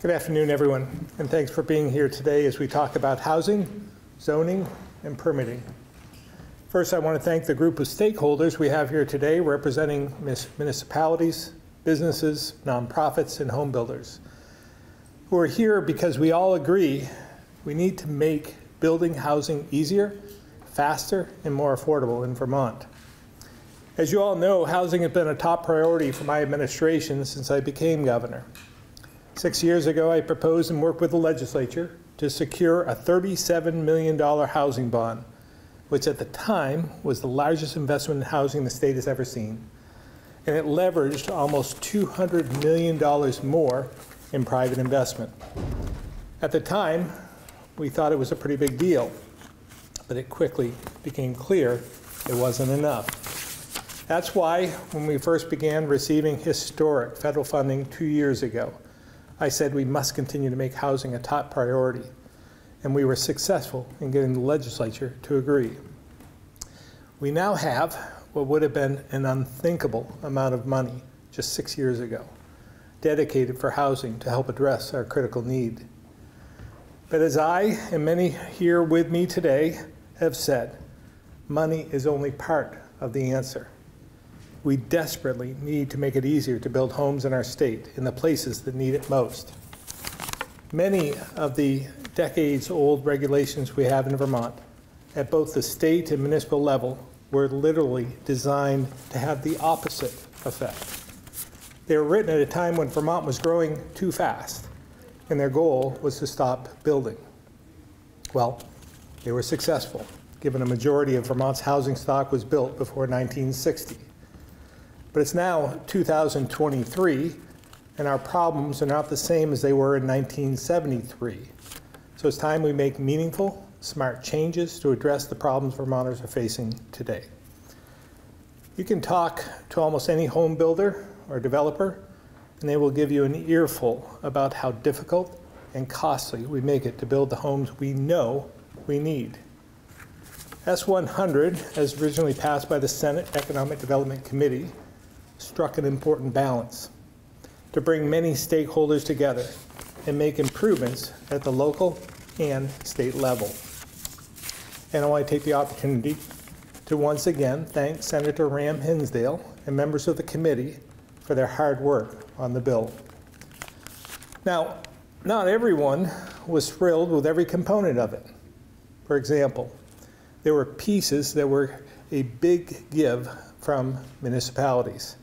Good afternoon, everyone, and thanks for being here today as we talk about housing, zoning, and permitting. First, I want to thank the group of stakeholders we have here today representing municipalities, businesses, nonprofits, and home builders who are here because we all agree we need to make building housing easier, faster, and more affordable in Vermont. As you all know, housing has been a top priority for my administration since I became governor. Six years ago, I proposed and worked with the legislature to secure a $37 million housing bond, which at the time was the largest investment in housing the state has ever seen. And it leveraged almost $200 million more in private investment. At the time, we thought it was a pretty big deal, but it quickly became clear it wasn't enough. That's why, when we first began receiving historic federal funding two years ago, I said we must continue to make housing a top priority, and we were successful in getting the legislature to agree. We now have what would have been an unthinkable amount of money just six years ago dedicated for housing to help address our critical need. But as I and many here with me today have said, money is only part of the answer. We desperately need to make it easier to build homes in our state in the places that need it most. Many of the decades old regulations we have in Vermont at both the state and municipal level were literally designed to have the opposite effect. They were written at a time when Vermont was growing too fast, and their goal was to stop building. Well, they were successful, given a majority of Vermont's housing stock was built before 1960. But it's now 2023, and our problems are not the same as they were in 1973. So it's time we make meaningful, smart changes to address the problems Vermonters are facing today. You can talk to almost any home builder or developer, and they will give you an earful about how difficult and costly we make it to build the homes we know we need. S100, as originally passed by the Senate Economic Development Committee, struck an important balance to bring many stakeholders together and make improvements at the local and state level. And I want to take the opportunity to once again thank Senator Ram Hinsdale and members of the committee for their hard work on the bill. Now, not everyone was thrilled with every component of it. For example, there were pieces that were a big give from municipalities.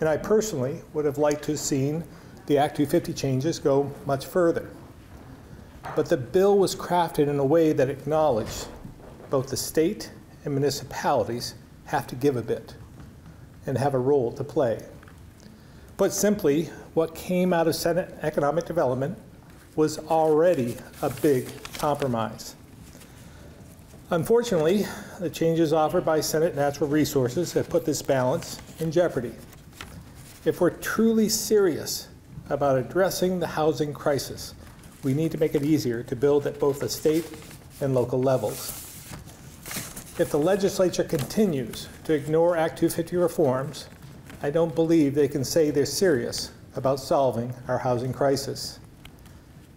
And I personally would have liked to have seen the Act 250 changes go much further. But the bill was crafted in a way that acknowledged both the state and municipalities have to give a bit and have a role to play. Put simply, what came out of Senate Economic Development was already a big compromise. Unfortunately, the changes offered by Senate Natural Resources have put this balance in jeopardy. If we're truly serious about addressing the housing crisis, we need to make it easier to build at both the state and local levels. If the legislature continues to ignore Act 250 reforms, I don't believe they can say they're serious about solving our housing crisis.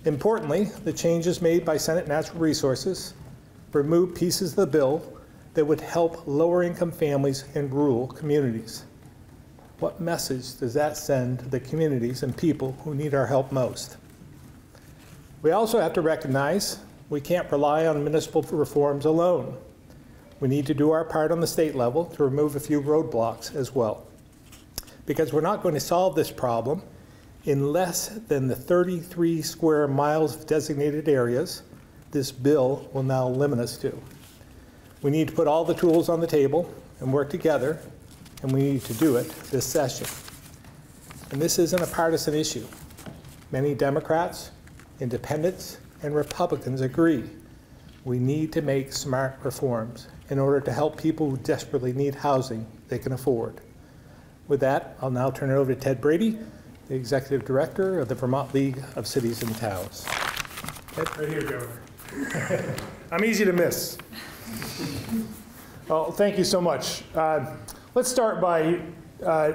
Importantly, the changes made by Senate Natural Resources remove pieces of the bill that would help lower income families in rural communities. What message does that send to the communities and people who need our help most? We also have to recognize we can't rely on municipal reforms alone. We need to do our part on the state level to remove a few roadblocks as well. Because we're not going to solve this problem in less than the 33 square miles of designated areas this bill will now limit us to. We need to put all the tools on the table and work together and we need to do it this session. And this isn't a partisan issue. Many Democrats, independents, and Republicans agree we need to make smart reforms in order to help people who desperately need housing they can afford. With that, I'll now turn it over to Ted Brady, the Executive Director of the Vermont League of Cities and Towns. Ted? Right here, Governor. I'm easy to miss. Well, thank you so much. Uh, Let's start by uh,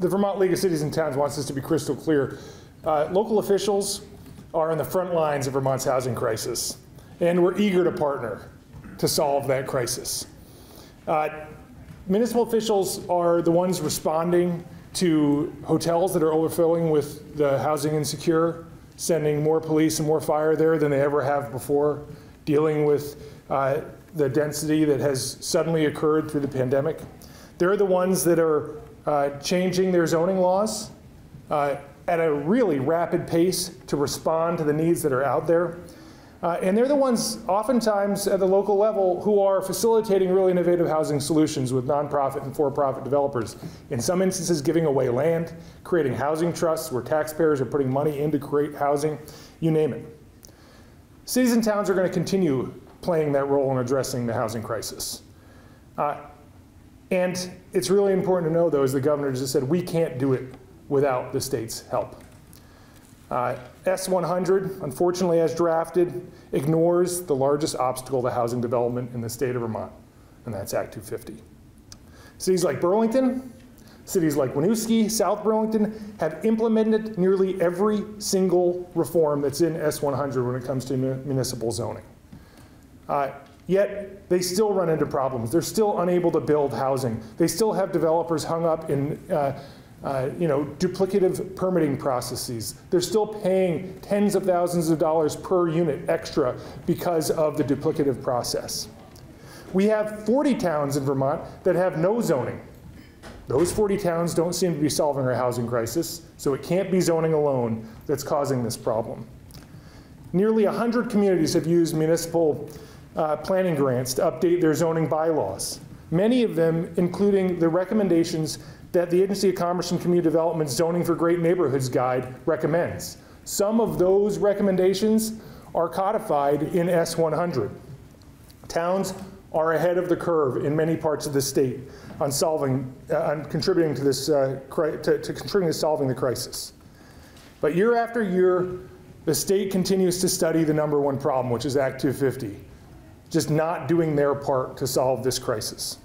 the Vermont League of Cities and Towns wants this to be crystal clear. Uh, local officials are on the front lines of Vermont's housing crisis, and we're eager to partner to solve that crisis. Uh, municipal officials are the ones responding to hotels that are overfilling with the housing insecure, sending more police and more fire there than they ever have before, dealing with uh, the density that has suddenly occurred through the pandemic. They're the ones that are uh, changing their zoning laws uh, at a really rapid pace to respond to the needs that are out there. Uh, and they're the ones, oftentimes at the local level, who are facilitating really innovative housing solutions with nonprofit and for profit developers. In some instances, giving away land, creating housing trusts where taxpayers are putting money in to create housing, you name it. Cities and towns are going to continue playing that role in addressing the housing crisis. Uh, and it's really important to know, though, as the governor just said, we can't do it without the state's help. Uh, S100, unfortunately, as drafted, ignores the largest obstacle to housing development in the state of Vermont, and that's Act 250. Cities like Burlington, cities like Winooski, South Burlington have implemented nearly every single reform that's in S100 when it comes to municipal zoning. Uh, yet they still run into problems. They're still unable to build housing. They still have developers hung up in uh, uh, you know, duplicative permitting processes. They're still paying tens of thousands of dollars per unit extra because of the duplicative process. We have 40 towns in Vermont that have no zoning. Those 40 towns don't seem to be solving our housing crisis, so it can't be zoning alone that's causing this problem. Nearly 100 communities have used municipal uh, planning grants to update their zoning bylaws. Many of them including the recommendations that the Agency of Commerce and Community Development's Zoning for Great Neighborhoods Guide recommends. Some of those recommendations are codified in S100. Towns are ahead of the curve in many parts of the state on solving, uh, on contributing to this, uh, to, to contributing to solving the crisis. But year after year, the state continues to study the number one problem, which is Act 250, just not doing their part to solve this crisis.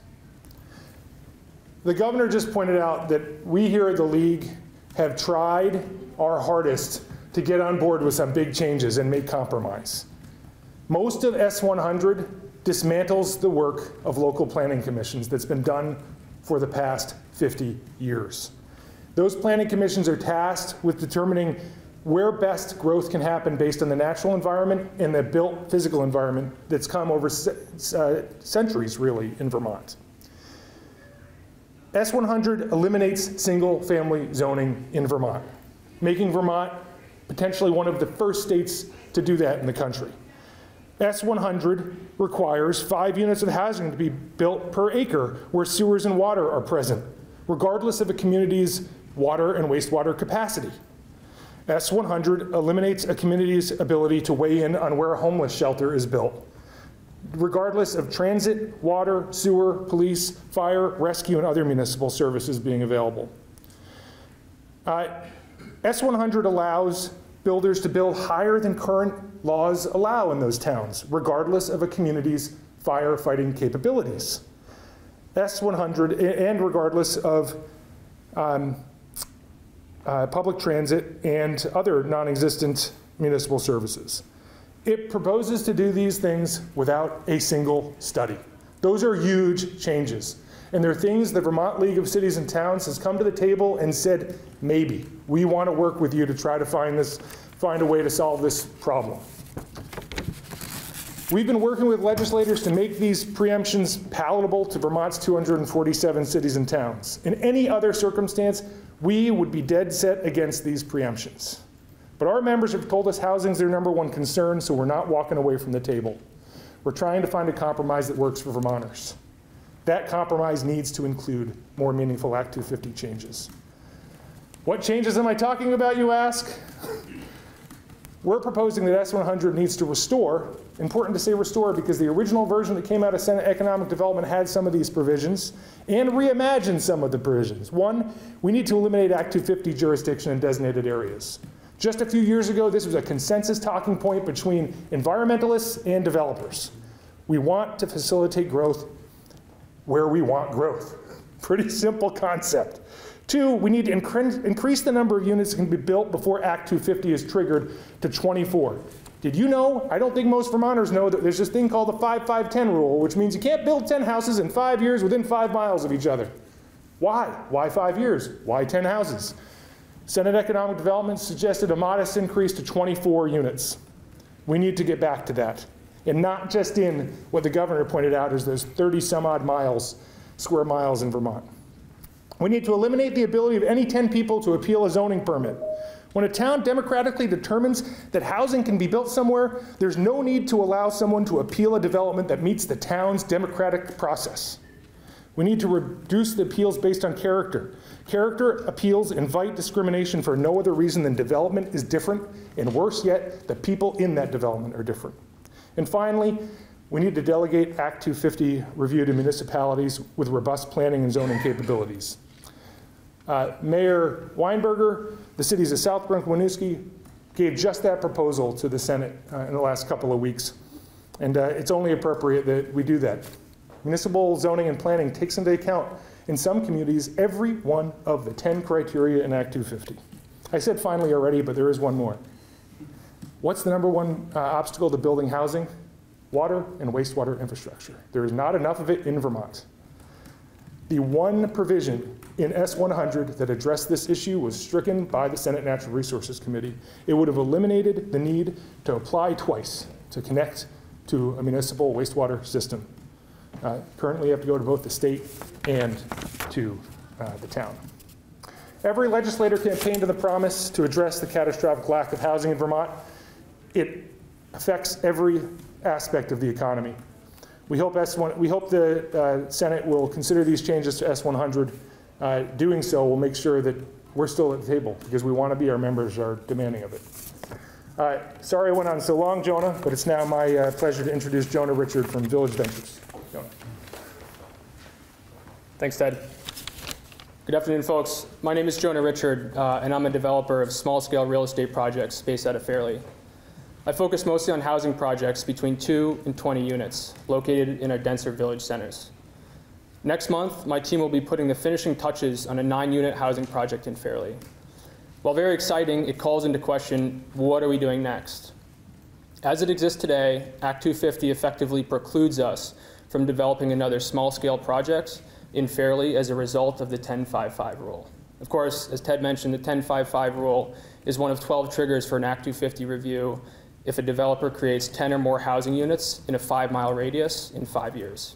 The governor just pointed out that we here at the League have tried our hardest to get on board with some big changes and make compromise. Most of S100 dismantles the work of local planning commissions that's been done for the past 50 years. Those planning commissions are tasked with determining where best growth can happen based on the natural environment and the built physical environment that's come over uh, centuries, really, in Vermont. S100 eliminates single family zoning in Vermont, making Vermont potentially one of the first states to do that in the country. S100 requires five units of housing to be built per acre where sewers and water are present, regardless of a community's water and wastewater capacity. S100 eliminates a community's ability to weigh in on where a homeless shelter is built regardless of transit, water, sewer, police, fire, rescue, and other municipal services being available. Uh, S100 allows builders to build higher than current laws allow in those towns, regardless of a community's firefighting capabilities. S100, and regardless of um, uh, public transit and other non-existent municipal services. It proposes to do these things without a single study. Those are huge changes. And they're things the Vermont League of Cities and Towns has come to the table and said, maybe, we want to work with you to try to find this, find a way to solve this problem. We've been working with legislators to make these preemptions palatable to Vermont's 247 cities and towns. In any other circumstance, we would be dead set against these preemptions. But our members have told us housing is their number one concern, so we're not walking away from the table. We're trying to find a compromise that works for Vermonters. That compromise needs to include more meaningful Act 250 changes. What changes am I talking about, you ask? We're proposing that S100 needs to restore, important to say restore because the original version that came out of Senate Economic Development had some of these provisions and reimagine some of the provisions. One, we need to eliminate Act 250 jurisdiction in designated areas. Just a few years ago, this was a consensus talking point between environmentalists and developers. We want to facilitate growth where we want growth. Pretty simple concept. Two, we need to incre- increase the number of units that can be built before Act 250 is triggered to 24. Did you know? I don't think most Vermonters know that there's this thing called the 5-5-10 rule, which means you can't build 10 houses in five years within five miles of each other. Why? Why five years? Why 10 houses? Senate Economic Development suggested a modest increase to 24 units. We need to get back to that. And not just in what the governor pointed out is those 30 some odd miles, square miles in Vermont. We need to eliminate the ability of any 10 people to appeal a zoning permit. When a town democratically determines that housing can be built somewhere, there's no need to allow someone to appeal a development that meets the town's democratic process. We need to reduce the appeals based on character. Character appeals invite discrimination for no other reason than development is different, and worse yet, the people in that development are different. And finally, we need to delegate Act 250 review to municipalities with robust planning and zoning capabilities. Uh, Mayor Weinberger, the cities of Southbrook and Winooski gave just that proposal to the Senate uh, in the last couple of weeks. And uh, it's only appropriate that we do that. Municipal zoning and planning takes into account, in some communities, every one of the 10 criteria in Act 250. I said finally already, but there is one more. What's the number one uh, obstacle to building housing? Water and wastewater infrastructure. There is not enough of it in Vermont. The one provision in S100 that addressed this issue was stricken by the Senate Natural Resources Committee. It would have eliminated the need to apply twice to connect to a municipal wastewater system. Uh, currently, you have to go to both the state and to uh, the town. Every legislator campaigned to the promise to address the catastrophic lack of housing in Vermont. It affects every aspect of the economy. We hope, S1, we hope the uh, Senate will consider these changes to S100. Uh, doing so will make sure that we're still at the table because we want to be, our members are demanding of it. Uh, sorry I went on so long, Jonah, but it's now my uh, pleasure to introduce Jonah Richard from Village Ventures. Jonah. Thanks, Ted. Good afternoon, folks. My name is Jonah Richard, uh, and I'm a developer of small-scale real estate projects based out of Fairlee. I focus mostly on housing projects between 2 and 20 units located in our denser village centers. Next month, my team will be putting the finishing touches on a nine-unit housing project in Fairlee. While very exciting, it calls into question, what are we doing next? As it exists today, Act 250 effectively precludes us from developing another small-scale project in Fairlee as a result of the 1055 rule. Of course, as Ted mentioned, the 1055 rule is one of 12 triggers for an Act 250 review if a developer creates 10 or more housing units in a five mile radius in five years.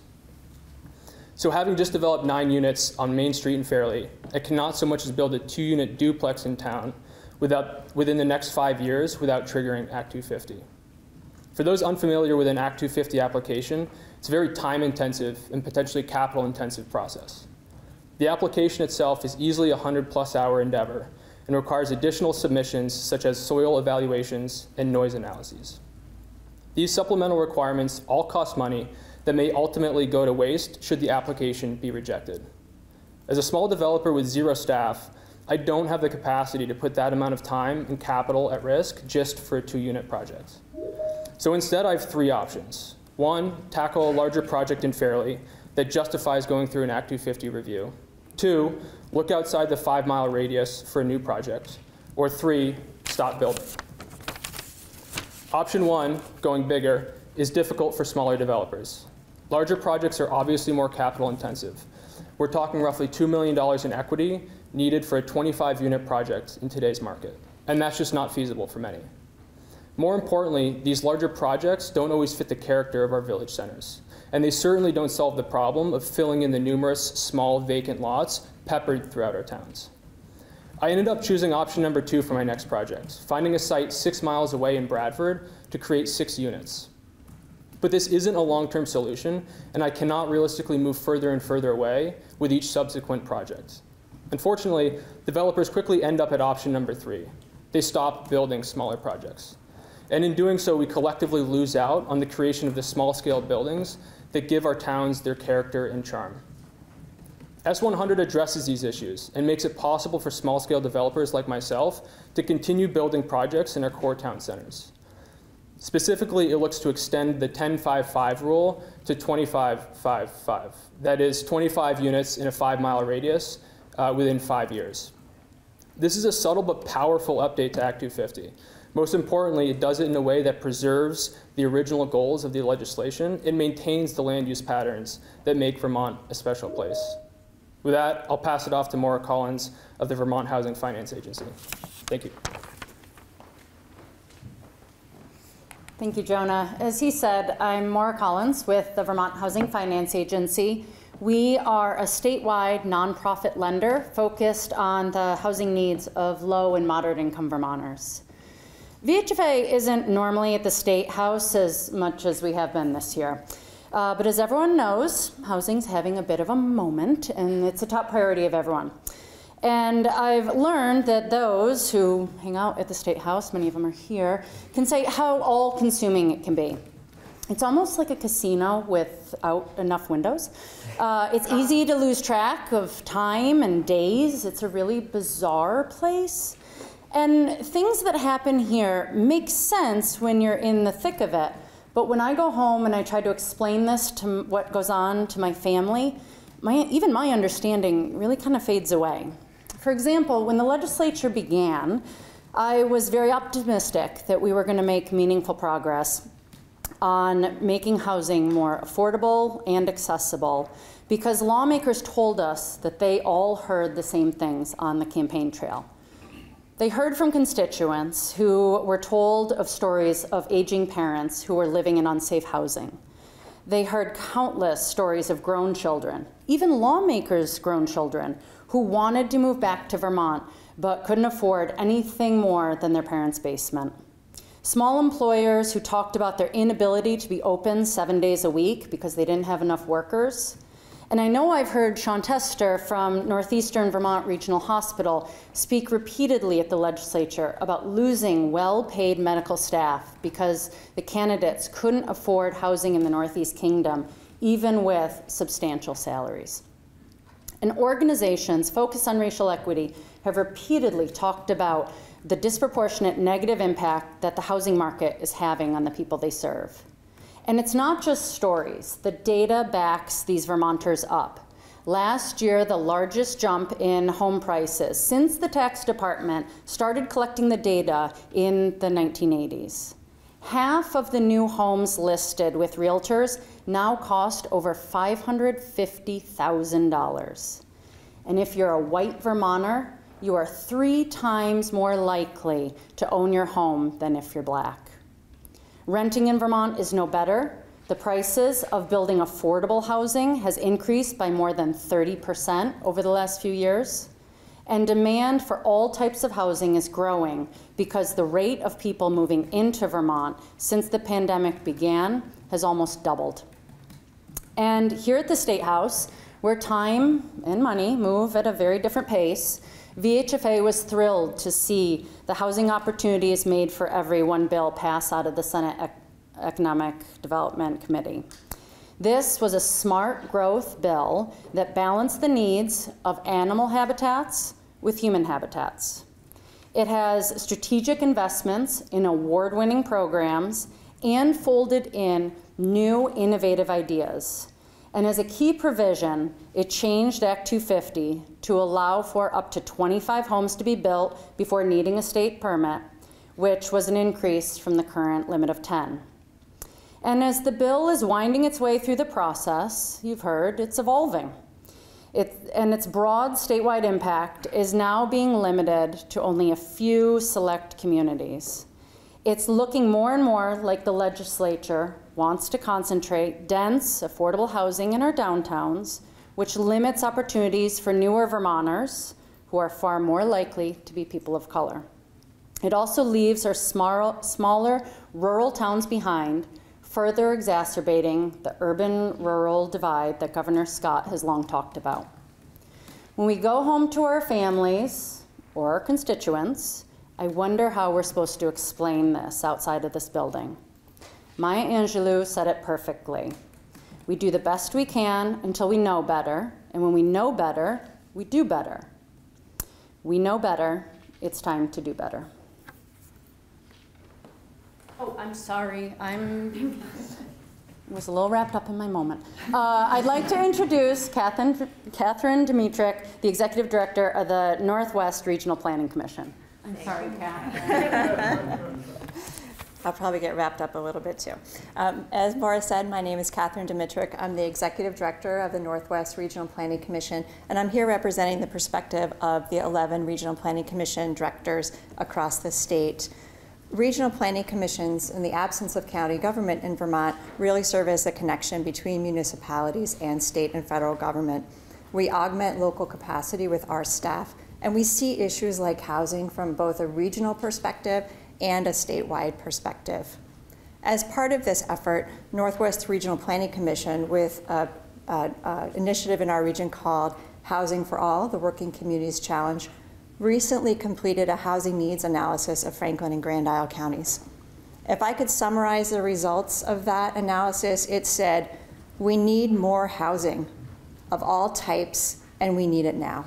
So having just developed nine units on Main Street in Fairlee, I cannot so much as build a two unit duplex in town without, within the next five years without triggering Act 250. For those unfamiliar with an Act 250 application, it's a very time intensive and potentially capital intensive process. The application itself is easily a 100 plus hour endeavor and requires additional submissions such as soil evaluations and noise analyses. These supplemental requirements all cost money that may ultimately go to waste should the application be rejected. As a small developer with zero staff, I don't have the capacity to put that amount of time and capital at risk just for a two unit project. So instead, I have three options. One, tackle a larger project in Fairlee that justifies going through an Act 250 review. Two, look outside the five mile radius for a new project. Or three, stop building. Option one, going bigger, is difficult for smaller developers. Larger projects are obviously more capital intensive. We're talking roughly $2 million in equity needed for a 25 unit project in today's market. And that's just not feasible for many. More importantly, these larger projects don't always fit the character of our village centers. And they certainly don't solve the problem of filling in the numerous small vacant lots peppered throughout our towns. I ended up choosing option number two for my next project, finding a site six miles away in Bradford to create six units. But this isn't a long-term solution, and I cannot realistically move further and further away with each subsequent project. Unfortunately, developers quickly end up at option number three. They stop building smaller projects. And in doing so, we collectively lose out on the creation of the small-scale buildings that give our towns their character and charm. S100 addresses these issues and makes it possible for small-scale developers like myself to continue building projects in our core town centers. Specifically, it looks to extend the 1055 rule to 2555. That is 25 units in a five mile radius uh, within five years. This is a subtle but powerful update to Act 250. Most importantly, it does it in a way that preserves the original goals of the legislation and maintains the land use patterns that make Vermont a special place. With that, I'll pass it off to Maura Collins of the Vermont Housing Finance Agency. Thank you. Thank you, Jonah. As he said, I'm Maura Collins with the Vermont Housing Finance Agency. We are a statewide nonprofit lender focused on the housing needs of low and moderate income Vermonters. VHFA isn't normally at the State House as much as we have been this year. Uh, but as everyone knows, housing's having a bit of a moment, and it's a top priority of everyone. And I've learned that those who hang out at the State House, many of them are here, can say how all consuming it can be. It's almost like a casino without enough windows. Uh, it's easy to lose track of time and days. It's a really bizarre place. And things that happen here make sense when you're in the thick of it. But when I go home and I try to explain this to what goes on to my family, my, even my understanding really kind of fades away. For example, when the legislature began, I was very optimistic that we were going to make meaningful progress on making housing more affordable and accessible because lawmakers told us that they all heard the same things on the campaign trail. They heard from constituents who were told of stories of aging parents who were living in unsafe housing. They heard countless stories of grown children, even lawmakers' grown children, who wanted to move back to Vermont but couldn't afford anything more than their parents' basement. Small employers who talked about their inability to be open seven days a week because they didn't have enough workers. And I know I've heard Shawn Tester from Northeastern Vermont Regional Hospital speak repeatedly at the legislature about losing well paid medical staff because the candidates couldn't afford housing in the Northeast Kingdom, even with substantial salaries. And organizations focused on racial equity have repeatedly talked about the disproportionate negative impact that the housing market is having on the people they serve. And it's not just stories, the data backs these Vermonters up. Last year, the largest jump in home prices since the tax department started collecting the data in the 1980s. Half of the new homes listed with realtors now cost over $550,000. And if you're a white Vermonter, you are three times more likely to own your home than if you're black. Renting in Vermont is no better. The prices of building affordable housing has increased by more than 30% over the last few years. And demand for all types of housing is growing because the rate of people moving into Vermont since the pandemic began has almost doubled. And here at the State House, where time and money move at a very different pace, VHFA was thrilled to see the Housing Opportunities Made for Everyone bill pass out of the Senate Economic Development Committee. This was a smart growth bill that balanced the needs of animal habitats with human habitats. It has strategic investments in award winning programs and folded in new innovative ideas. And as a key provision, it changed Act 250 to allow for up to 25 homes to be built before needing a state permit, which was an increase from the current limit of 10. And as the bill is winding its way through the process, you've heard, it's evolving. It, and its broad statewide impact is now being limited to only a few select communities. It's looking more and more like the legislature wants to concentrate dense, affordable housing in our downtowns, which limits opportunities for newer Vermonters who are far more likely to be people of color. It also leaves our small, smaller rural towns behind, further exacerbating the urban rural divide that Governor Scott has long talked about. When we go home to our families or our constituents, I wonder how we're supposed to explain this outside of this building. Maya Angelou said it perfectly. We do the best we can until we know better, and when we know better, we do better. We know better, it's time to do better. Oh, I'm sorry, I'm. was a little wrapped up in my moment. Uh, I'd like to introduce Catherine, Catherine Dimitruk, the Executive Director of the Northwest Regional Planning Commission. I'm sorry, Catherine. I'll probably get wrapped up a little bit too. Um, as Maura said, my name is Catherine Dimitruk. I'm the Executive Director of the Northwest Regional Planning Commission, and I'm here representing the perspective of the 11 Regional Planning Commission directors across the state. Regional planning commissions, in the absence of county government in Vermont, really serve as a connection between municipalities and state and federal government. We augment local capacity with our staff, and we see issues like housing from both a regional perspective and a statewide perspective. As part of this effort, Northwest Regional Planning Commission, with an initiative in our region called Housing for All, the Working Communities Challenge, recently completed a housing needs analysis of Franklin and Grand Isle counties. If I could summarize the results of that analysis, it said, we need more housing of all types, and we need it now.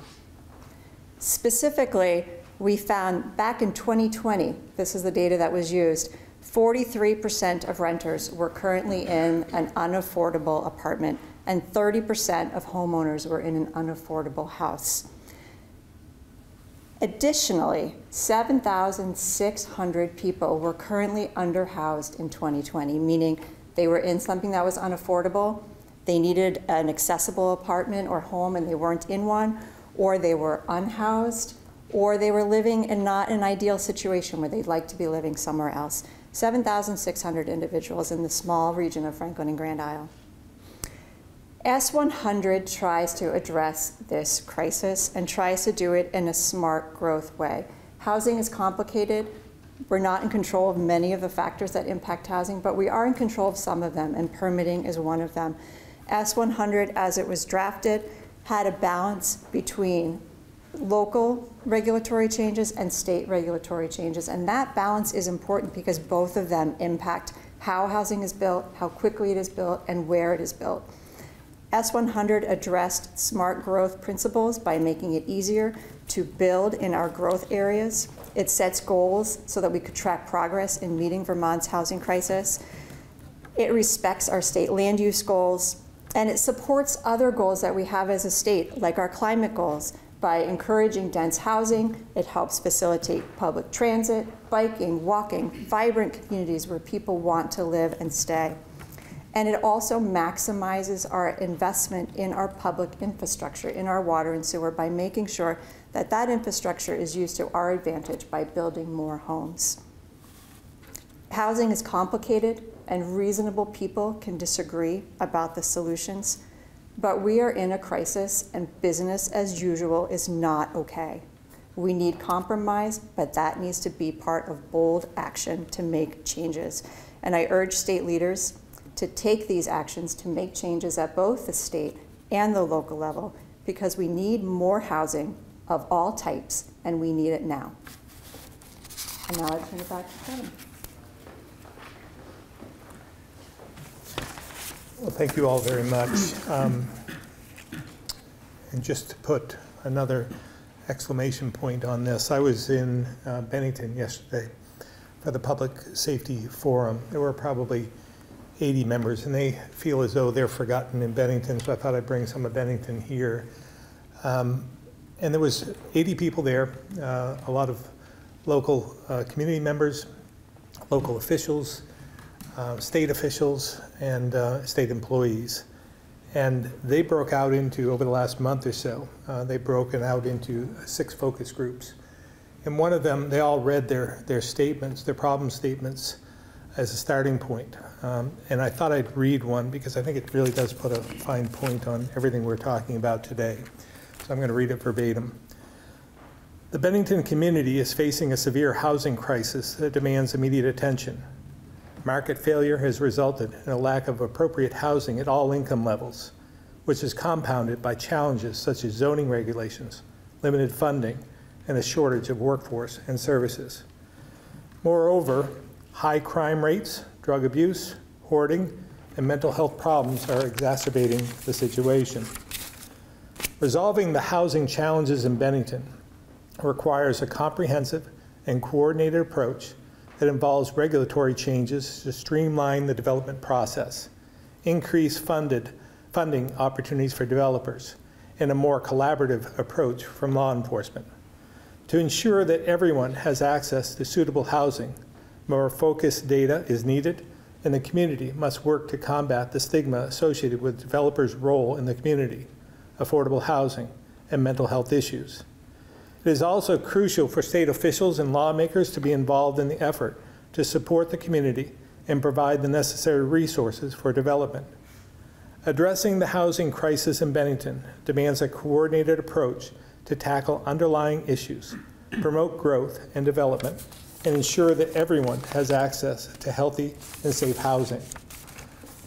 Specifically, we found back in 2020, this is the data that was used, 43% of renters were currently in an unaffordable apartment, and 30% of homeowners were in an unaffordable house. Additionally, 7,600 people were currently underhoused in 2020, meaning they were in something that was unaffordable, they needed an accessible apartment or home and they weren't in one, or they were unhoused, or they were living in not an ideal situation where they'd like to be living somewhere else. 7,600 individuals in the small region of Franklin and Grand Isle. S100 tries to address this crisis and tries to do it in a smart growth way. Housing is complicated. We're not in control of many of the factors that impact housing, but we are in control of some of them, and permitting is one of them. S100, as it was drafted, had a balance between local regulatory changes and state regulatory changes. And that balance is important because both of them impact how housing is built, how quickly it is built, and where it is built. S100 addressed smart growth principles by making it easier to build in our growth areas. It sets goals so that we could track progress in meeting Vermont's housing crisis. It respects our state land use goals, and it supports other goals that we have as a state, like our climate goals. By encouraging dense housing, it helps facilitate public transit, biking, walking, vibrant communities where people want to live and stay. And it also maximizes our investment in our public infrastructure, in our water and sewer, by making sure that that infrastructure is used to our advantage by building more homes. Housing is complicated, and reasonable people can disagree about the solutions, but we are in a crisis, and business as usual is not okay. We need compromise, but that needs to be part of bold action to make changes. And I urge state leaders to take these actions to make changes at both the state and the local level because we need more housing of all types and we need it now. And now I turn it back to Kevin. Well, thank you all very much. Um, and just to put another exclamation point on this, I was in uh, Bennington yesterday for the Public Safety Forum. There were probably 80 members, and they feel as though they're forgotten in Bennington, so I thought I'd bring some of Bennington here. Um, and there was 80 people there, uh, a lot of local uh, community members, local officials, uh, state officials, and uh, state employees. And they broke out into, over the last month or so, uh, they broken out into six focus groups. And one of them, they all read their, their statements, their problem statements, as a starting point. Um, and I thought I'd read one because I think it really does put a fine point on everything we're talking about today. So I'm going to read it verbatim. The Bennington community is facing a severe housing crisis that demands immediate attention. Market failure has resulted in a lack of appropriate housing at all income levels, which is compounded by challenges such as zoning regulations, limited funding, and a shortage of workforce and services. Moreover, High crime rates, drug abuse, hoarding, and mental health problems are exacerbating the situation. Resolving the housing challenges in Bennington requires a comprehensive and coordinated approach that involves regulatory changes to streamline the development process, increase funded, funding opportunities for developers, and a more collaborative approach from law enforcement. To ensure that everyone has access to suitable housing, more focused data is needed, and the community must work to combat the stigma associated with developers' role in the community, affordable housing, and mental health issues. It is also crucial for state officials and lawmakers to be involved in the effort to support the community and provide the necessary resources for development. Addressing the housing crisis in Bennington demands a coordinated approach to tackle underlying issues, promote growth and development, and ensure that everyone has access to healthy and safe housing.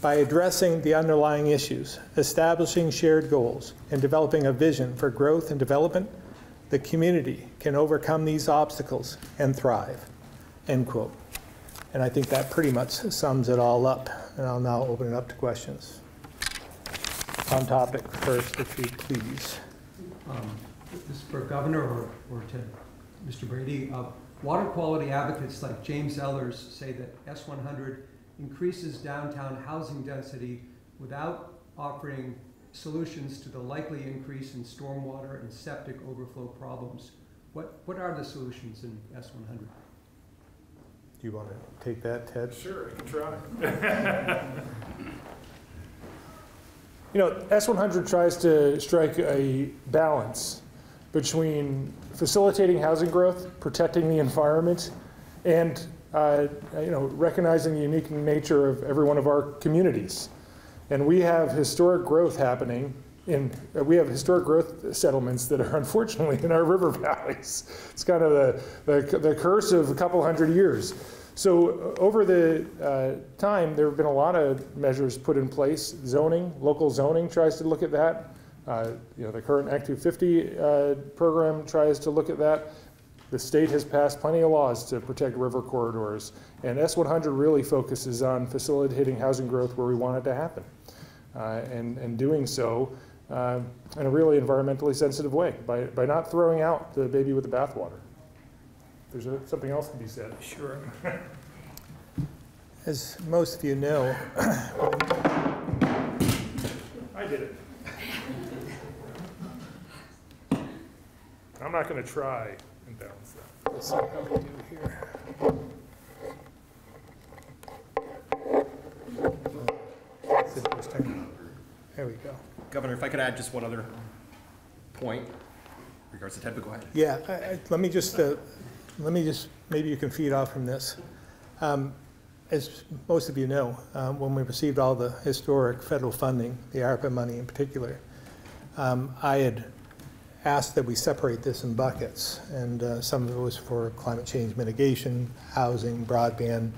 By addressing the underlying issues, establishing shared goals, and developing a vision for growth and development, the community can overcome these obstacles and thrive. End quote. And I think that pretty much sums it all up. And I'll now open it up to questions. On topic first, if you please. Um, This is for Governor or, or to Mr. Brady. Uh, Water quality advocates like James Ehlers say that S100 increases downtown housing density without offering solutions to the likely increase in stormwater and septic overflow problems. What, what are the solutions in S100? Do you want to take that, Ted? Sure, I can try. You know, S100 tries to strike a balance between facilitating housing growth, protecting the environment, and uh, you know, recognizing the unique nature of every one of our communities. And we have historic growth happening in, uh, we have historic growth settlements that are unfortunately in our river valleys. It's kind of the, the, the curse of a couple hundred years. So uh, over the uh, time, there have been a lot of measures put in place. Zoning, local zoning tries to look at that. Uh, you know, the current Act 250 uh, program tries to look at that. The state has passed plenty of laws to protect river corridors, and S100 really focuses on facilitating housing growth where we want it to happen, uh, and, and doing so uh, in a really environmentally sensitive way by, by not throwing out the baby with the bathwater. There's a, something else to be said. Sure. As most of you know, I did it. I'm not going to try and balance that. let's see how we do here. That's interesting. There we go. Governor, if I could add just one other point in regards to Ted, but go ahead. Yeah, I- I- let me just, uh, let me just, maybe you can feed off from this. Um, As most of you know, um, when we received all the historic federal funding, the ARPA money in particular, um, I had asked that we separate this in buckets, and uh, some of it was for climate change mitigation, housing, broadband,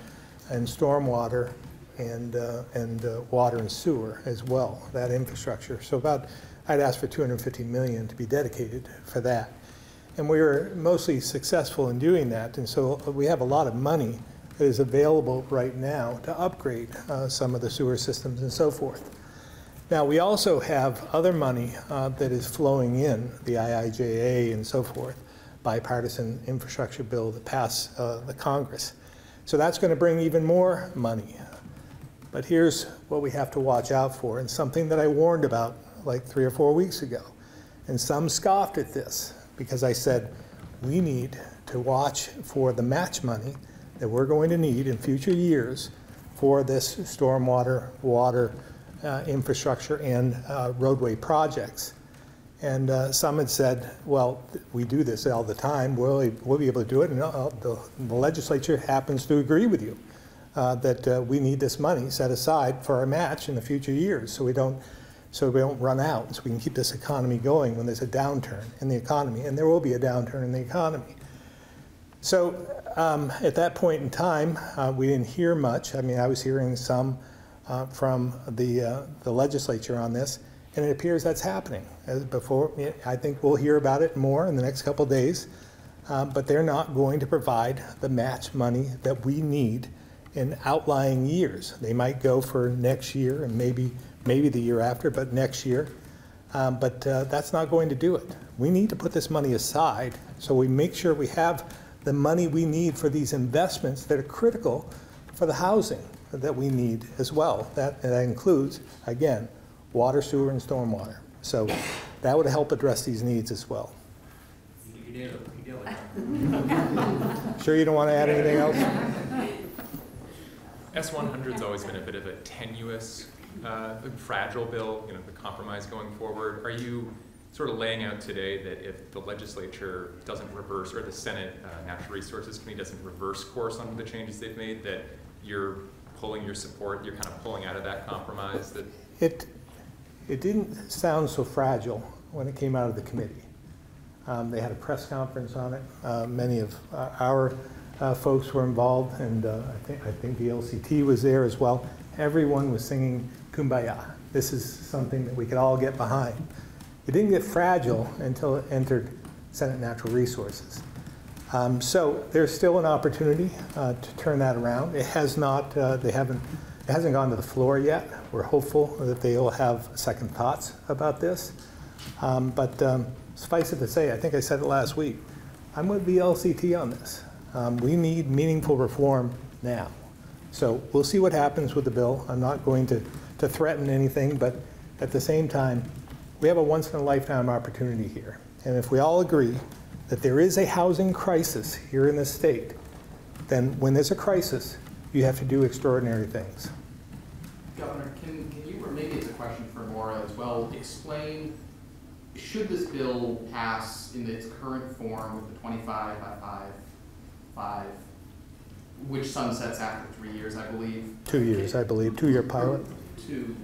and stormwater, and, uh, and uh, water and sewer as well, that infrastructure. So about, I'd asked for 250 million to be dedicated for that. And we were mostly successful in doing that, and so we have a lot of money that is available right now to upgrade uh, some of the sewer systems and so forth. Now, we also have other money uh, that is flowing in, the IIJA and so forth, bipartisan infrastructure bill that passed uh, the Congress. So that's going to bring even more money. But here's what we have to watch out for, and something that I warned about like three or four weeks ago. And some scoffed at this because I said, we need to watch for the match money that we're going to need in future years for this stormwater, water, infrastructure, and uh, roadway projects. And uh, some had said, well, we do this all the time, we'll, we'll be able to do it, and uh, the the legislature happens to agree with you uh, that uh, we need this money set aside for our match in the future years, so we don't, so we don't run out, so we can keep this economy going when there's a downturn in the economy, and there will be a downturn in the economy. So um, at that point in time, uh, we didn't hear much. I mean, I was hearing some uh, from the, uh, the legislature on this, and it appears that's happening. As before, I think we'll hear about it more in the next couple days, uh, but they're not going to provide the match money that we need in outlying years. They might go for next year and maybe maybe the year after, but next year. Um, but uh, that's not going to do it. We need to put this money aside so we make sure we have the money we need for these investments that are critical for the housing that we need as well. That, that includes, again, water, sewer, and stormwater. So that would help address these needs as well. Sure you don't want to add anything else? S100's always been a bit of a tenuous, uh, fragile bill, you know, the compromise going forward. Are you sort of laying out today that if the legislature doesn't reverse, or the Senate uh, Natural Resources Committee doesn't reverse course on the changes they've made, that you're pulling your support, you're kind of pulling out of that compromise? That It, it didn't sound so fragile when it came out of the committee. Um, They had a press conference on it. Uh, Many of uh, our uh, folks were involved, and uh, I think, I think the LCT was there as well. Everyone was singing Kumbaya. This is something that we could all get behind. It didn't get fragile until it entered Senate Natural Resources. Um, So there's still an opportunity uh, to turn that around. It has not, uh, they haven't, it hasn't gone to the floor yet. We're hopeful that they will have second thoughts about this. Um, But um, suffice it to say, I think I said it last week, I'm with the LCT on this. Um, We need meaningful reform now. So we'll see what happens with the bill. I'm not going to, to threaten anything, but at the same time, we have a once-in-a-lifetime opportunity here. And if we all agree that there is a housing crisis here in this state, then when there's a crisis, you have to do extraordinary things. Governor, can, can you, or maybe it's a question for Maura as well, explain, should this bill pass in its current form with the twenty-five by five, five, which sunsets after three years, I believe? Two years, I believe, two-year pilot, Two.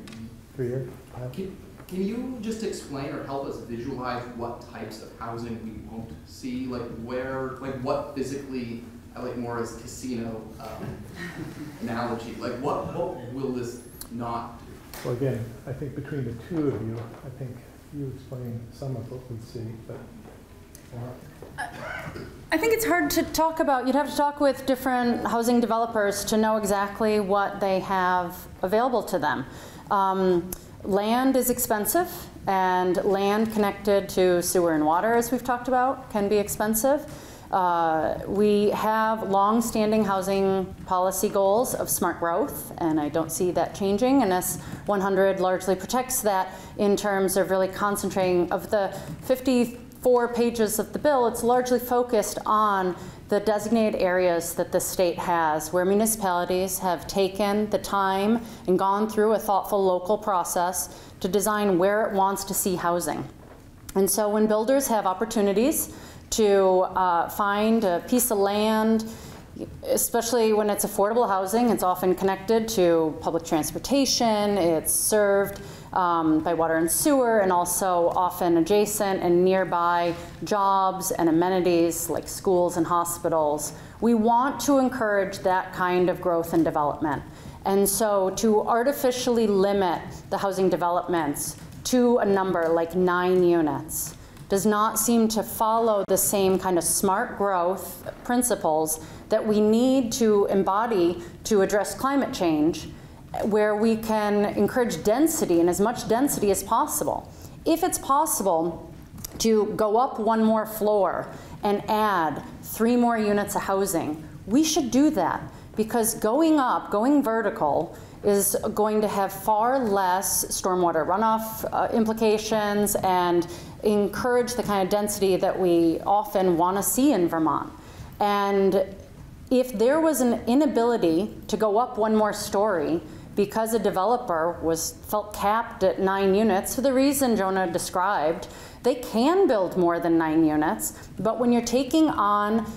three-year pilot. Can, can you just explain or help us visualize what types of housing we won't see? Like where, like what physically, I like Maura's casino um, analogy, like what, what will this not do? Well, again, I think between the two of you, I think you explain some of what we see, but. I think it's hard to talk about, you'd have to talk with different housing developers to know exactly what they have available to them. Um, Land is expensive, and land connected to sewer and water, as we've talked about, can be expensive. Uh, We have long-standing housing policy goals of smart growth, and I don't see that changing. And S100 largely protects that in terms of really concentrating, of the 54 pages of the bill, it's largely focused on the designated areas that the state has, where municipalities have taken the time and gone through a thoughtful local process to design where it wants to see housing. And so when builders have opportunities to uh, find a piece of land, especially when it's affordable housing, it's often connected to public transportation, it's served um, by water and sewer, and also often adjacent and nearby jobs and amenities like schools and hospitals. We want to encourage that kind of growth and development. And so to artificially limit the housing developments to a number like nine units does not seem to follow the same kind of smart growth principles that we need to embody to address climate change, where we can encourage density and as much density as possible. If it's possible to go up one more floor and add three more units of housing, we should do that because going up, going vertical, is going to have far less stormwater runoff uh, implications and encourage the kind of density that we often want to see in Vermont. And if there was an inability to go up one more story because a developer was felt capped at nine units, for the reason Jonah described, they can build more than nine units, but when you're taking on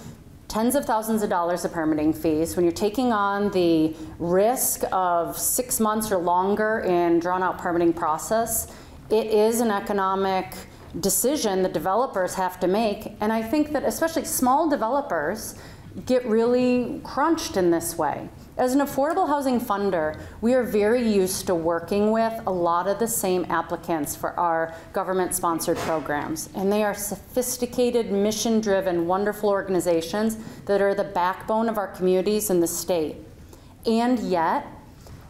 tens of thousands of dollars of permitting fees, when you're taking on the risk of six months or longer in drawn out permitting process, it is an economic decision that developers have to make. And I think that especially small developers get really crunched in this way. As an affordable housing funder, we are very used to working with a lot of the same applicants for our government sponsored programs. And they are sophisticated, mission driven, wonderful organizations that are the backbone of our communities in the state. And yet,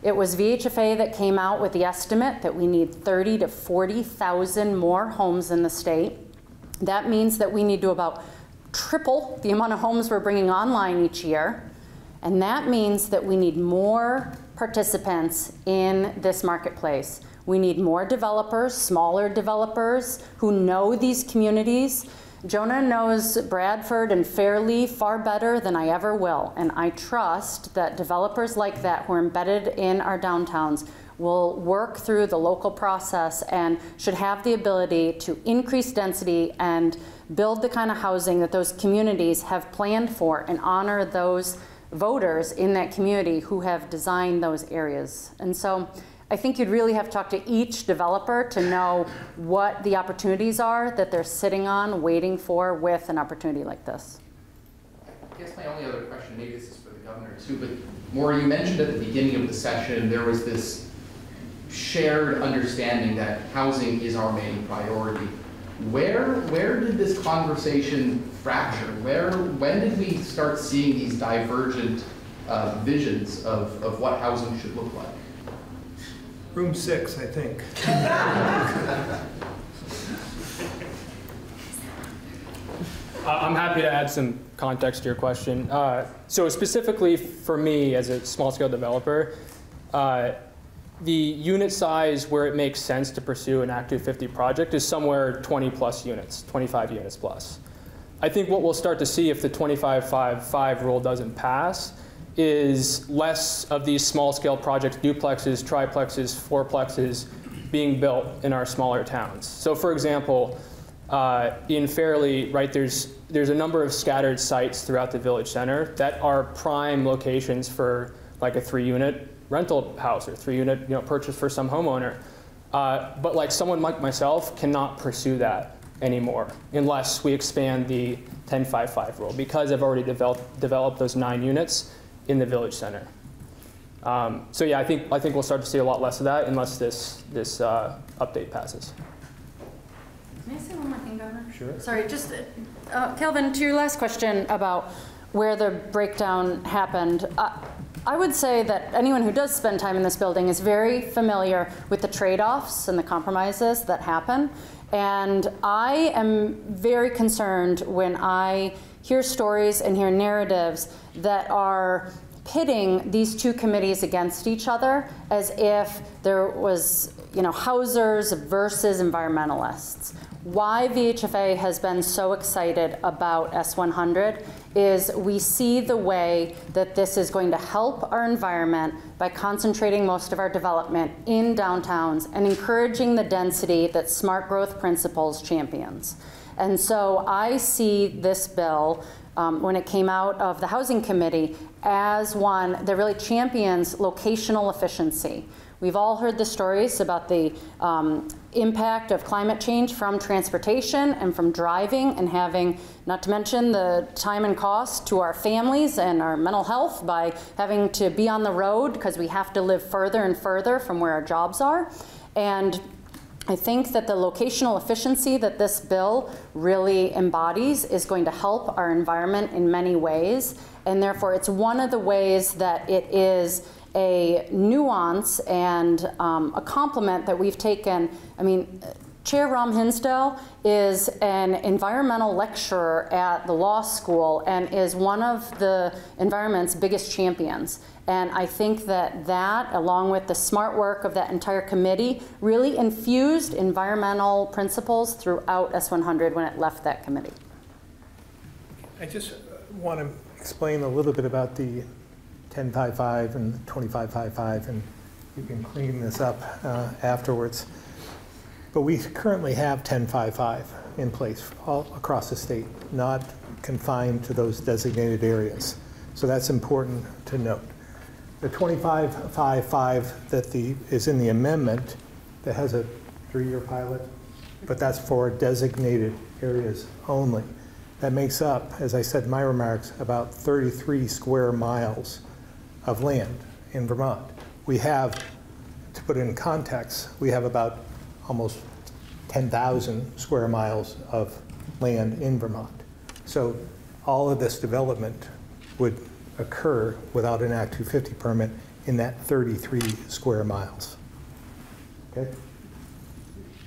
it was VHFA that came out with the estimate that we need 30 to 40,000 more homes in the state. That means that we need to about triple the amount of homes we're bringing online each year. And that means that we need more participants in this marketplace. We need more developers, smaller developers who know these communities. Jonah knows Bradford and Fairlee far better than I ever will, and I trust that developers like that who are embedded in our downtowns will work through the local process and should have the ability to increase density and build the kind of housing that those communities have planned for and honor those voters in that community who have designed those areas. And so I think you'd really have to talk to each developer to know what the opportunities are that they're sitting on, waiting for with an opportunity like this. I guess my only other question, maybe this is for the governor too, but Maura, you mentioned at the beginning of the session, there was this shared understanding that housing is our main priority. Where, where did this conversation fracture? Where, when did we start seeing these divergent uh, visions of, of what housing should look like? Room six, I think. Uh, I'm happy to add some context to your question. Uh, So specifically for me as a small-scale developer, uh, the unit size where it makes sense to pursue an Act 250 project is somewhere 20-plus units, 25 units plus. I think what we'll start to see if the 25-5-5 rule doesn't pass is less of these small-scale projects, duplexes, triplexes, fourplexes, being built in our smaller towns. So for example, uh, in Fairlee, right, there's, there's a number of scattered sites throughout the village center that are prime locations for like a three-unit rental house or three-unit you know, purchase for some homeowner. Uh, but like someone like myself cannot pursue that anymore unless we expand the 1055 rule because I've already developed, developed those nine units in the village center. Um, so yeah, I think, I think we'll start to see a lot less of that unless this, this uh, update passes. Can I say one more thing, Governor? Sure. Sorry, just, uh, Kelvin, to your last question about where the breakdown happened, uh, I would say that anyone who does spend time in this building is very familiar with the trade-offs and the compromises that happen. And I am very concerned when I hear stories and hear narratives that are pitting these two committees against each other as if there was, you know, housers versus environmentalists. Why VHFA has been so excited about S100 is we see the way that this is going to help our environment by concentrating most of our development in downtowns and encouraging the density that smart growth principles champions. And so I see this bill, um, when it came out of the Housing Committee, as one that really champions locational efficiency. We've all heard the stories about the um, impact of climate change from transportation and from driving and having, not to mention the time and cost to our families and our mental health by having to be on the road because we have to live further and further from where our jobs are. And I think that the locational efficiency that this bill really embodies is going to help our environment in many ways. And therefore, it's one of the ways that it is a nuance and um, a compliment that we've taken. I mean, Chair Ram Hinsdale is an environmental lecturer at the law school and is one of the environment's biggest champions. And I think that that, along with the smart work of that entire committee, really infused environmental principles throughout S100 when it left that committee. I just want to explain a little bit about the 1055 and 2555, and you can clean this up uh, afterwards. But we currently have 1055 in place all across the state, not confined to those designated areas. So that's important to note. The 2555 that the, is in the amendment that has a three-year pilot, but that's for designated areas only. That makes up, as I said in my remarks, about 33 square miles of land in Vermont. We have, to put it in context, we have about almost 10,000 square miles of land in Vermont. So all of this development would occur without an Act 250 permit in that 33 square miles. Okay?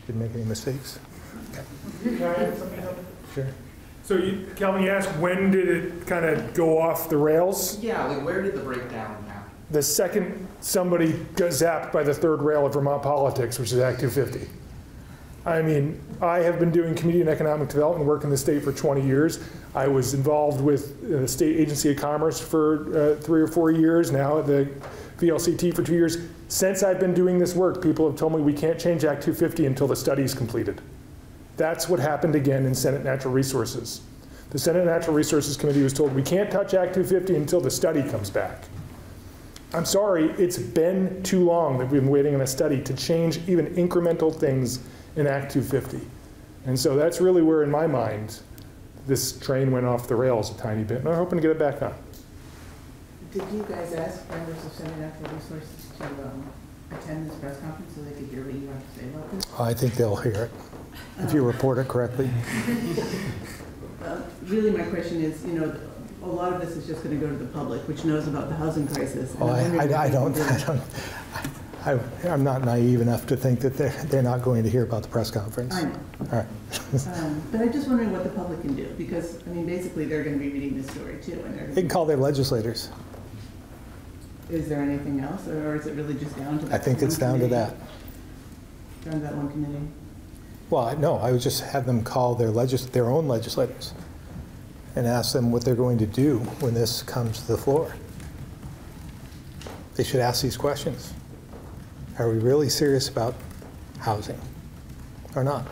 Didn't make any mistakes? Okay. Sure. So you, Calvin, you asked when did it kind of go off the rails? Yeah, like where did the breakdown happen? The second somebody got zapped by the third rail of Vermont politics, which is Act 250. I mean, I have been doing community and economic development work in the state for 20 years. I was involved with uh, the State Agency of Commerce for uh, three or four years, now at the VLCT for two years. Since I've been doing this work, people have told me we can't change Act 250 until the study is completed. That's what happened again in Senate Natural Resources. The Senate Natural Resources Committee was told we can't touch Act 250 until the study comes back. I'm sorry, it's been too long that we've been waiting on a study to change even incremental things in Act 250. And so that's really where, in my mind, this train went off the rails a tiny bit, and I'm hoping to get it back on. Did you guys ask members of Senate Natural Resources to um, attend this press conference so they could hear what you have to say about this? I think they'll hear it, if you report it correctly. Uh, Really, my question is, you know, a lot of this is just going to go to the public, which knows about the housing crisis. Oh, I, I- I don't, can I do- don't, I, I'm not naive enough to think that they're, they're not going to hear about the press conference. I know. All right. Um, But I'm just wondering what the public can do, because, I mean, basically, they're going to be reading this story too, and they're, They can call their legislators. is there anything else, or is it really just down to that I think it's down to that. Down to that one committee? Well, no, I would just have them call their legis, their own legislators and ask them what they're going to do when this comes to the floor. They should ask these questions. Are we really serious about housing or not?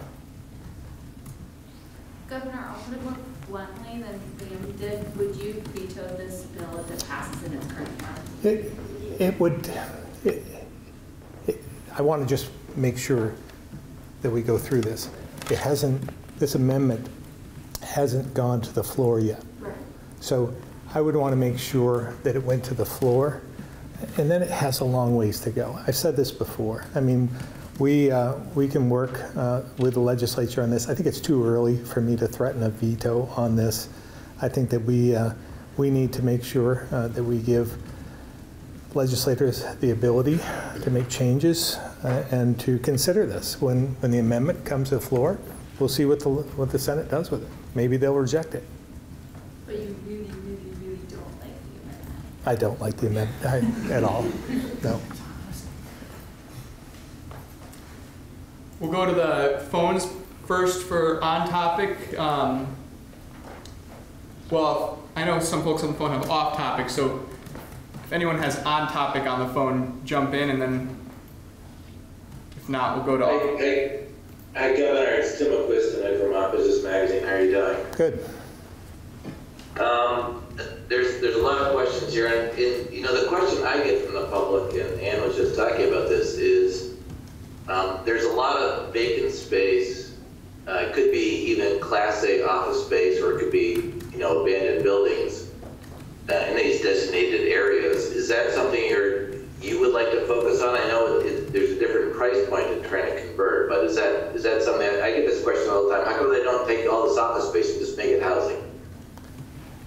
Governor, I'll put it more bluntly than Liam did. Would you veto this bill if it passes in its current form? It, it would, it- it- I want to just make sure that we go through this. It hasn't, this amendment hasn't gone to the floor yet. Right. So I would want to make sure that it went to the floor, and then it has a long ways to go. I've said this before. I mean, we, uh, we can work uh, with the legislature on this. I think it's too early for me to threaten a veto on this. I think that we, uh, we need to make sure uh, that we give legislators the ability to make changes uh, and to consider this. When, when the amendment comes to the floor, we'll see what the, what the Senate does with it. Maybe they'll reject it. But you really, really, really don't like the amendment. I don't like the amendment I- at all, no. We'll go to the phones first for on topic. Um, well, I know some folks on the phone have off topic, so if anyone has on topic on the phone, jump in, and then if not, we'll go to. Hi, hi, hi, Governor. It's Tim McQuiston from Vermont Business Magazine. How are you doing? Good. Um, there's there's a lot of questions here, and, and you know the question I get from the public, and Ann was just talking about this, is um, there's a lot of vacant space. Uh, it could be even Class A office space, or it could be you know abandoned buildings uh, in these designated areas. Is that something you're you would like to focus on? I know it, it, there's a different price point in trying to convert, but is that is that something I get this question all the time? How come they don't take all this office space and just make it housing?